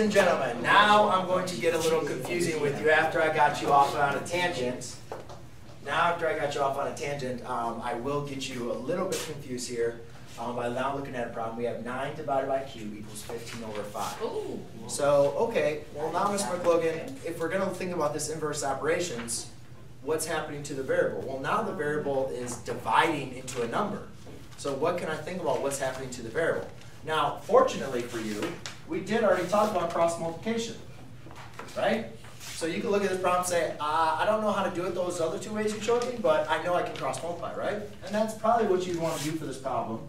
and gentlemen, now I'm going to get a little confusing with you after I got you off on a tangent. Now after I got you off on a tangent, um, I will get you a little bit confused here. Um, by now looking at a problem, we have 9 divided by q equals 15 over 5. Ooh. So, okay, well now Ms. McLogan, if we're going to think about this inverse operations, what's happening to the variable? Well now the variable is dividing into a number. So what can I think about what's happening to the variable? Now, fortunately for you, did already talk about cross multiplication, right? So you can look at this problem and say, uh, I don't know how to do it those other two ways you showed me, but I know I can cross multiply, right? And that's probably what you'd want to do for this problem,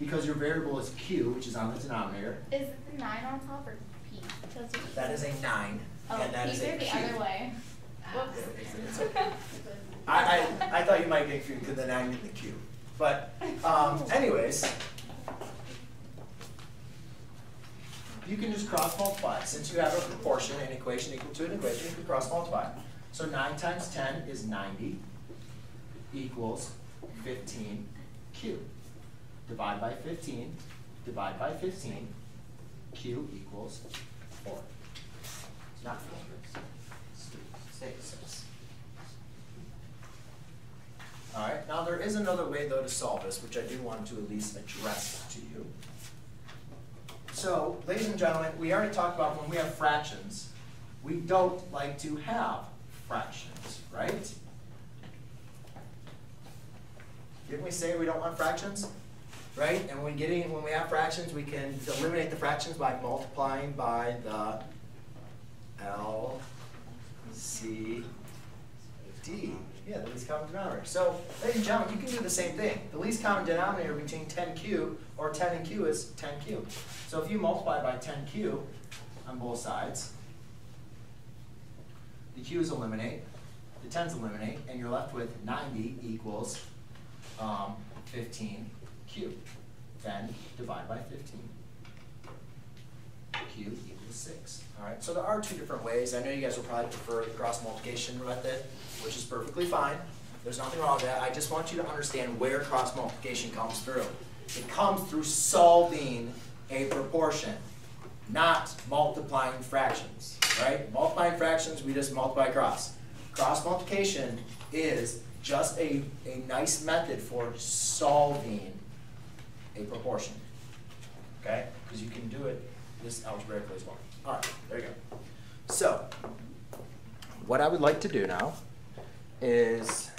because your variable is q, which is on the denominator. Is it the nine on top or p? Those That is a 9, Oh, and that is these a are the q. other way. Whoops. It's okay. I, I, I thought you might get confused because the 9 and the q. But um, anyways, you can just cross multiply. Since you have a proportion, an equation equal to an equation, you can cross multiply. So 9 times 10 is 90 equals 15q. Divide by 15, divide by 15, q equals 4. It's not 4. It's 6. All right, now there is another way though to solve this, which I do want to at least address to you. So, ladies and gentlemen, we already talked about when we have fractions, we don't like to have fractions, right? Didn't we say we don't want fractions? Right? And when getting when we have fractions, we can eliminate the fractions by multiplying by the L C D. Yeah, the least common denominator. So, ladies and gentlemen, you can do the same thing. The least common denominator between 10q or 10 and q is 10q. So if you multiply by 10q on both sides, the q's eliminate, the 10's eliminate, and you're left with 90 equals um, 15q. Then divide by 15. q equals 6. All right, so there are two different ways. I know you guys will probably prefer the cross multiplication method, which is perfectly fine. There's nothing wrong with that. I just want you to understand where cross multiplication comes through. It comes through solving a proportion, not multiplying fractions, right? Multiplying fractions, we just multiply across. Cross multiplication is just a, a nice method for solving a proportion, okay? Because you can do it this algebraically as well. All right, there you go. So, what I would like to do now is